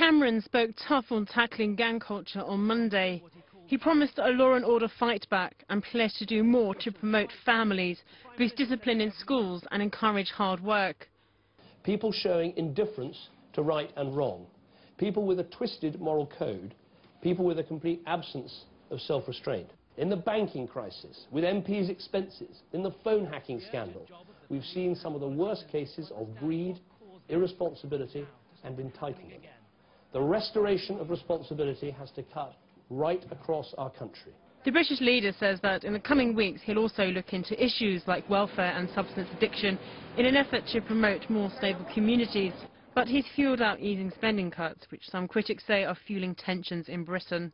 Cameron spoke tough on tackling gang culture on Monday. He promised a law and order fight back and pledged to do more to promote families, boost discipline in schools and encourage hard work. People showing indifference to right and wrong, people with a twisted moral code, people with a complete absence of self-restraint. In the banking crisis, with MPs' expenses, in the phone hacking scandal, we've seen some of the worst cases of greed, irresponsibility and entitlement. The restoration of responsibility has to cut right across our country. The British leader says that in the coming weeks he'll also look into issues like welfare and substance addiction in an effort to promote more stable communities. But he's fueled out easing spending cuts, which some critics say are fueling tensions in Britain.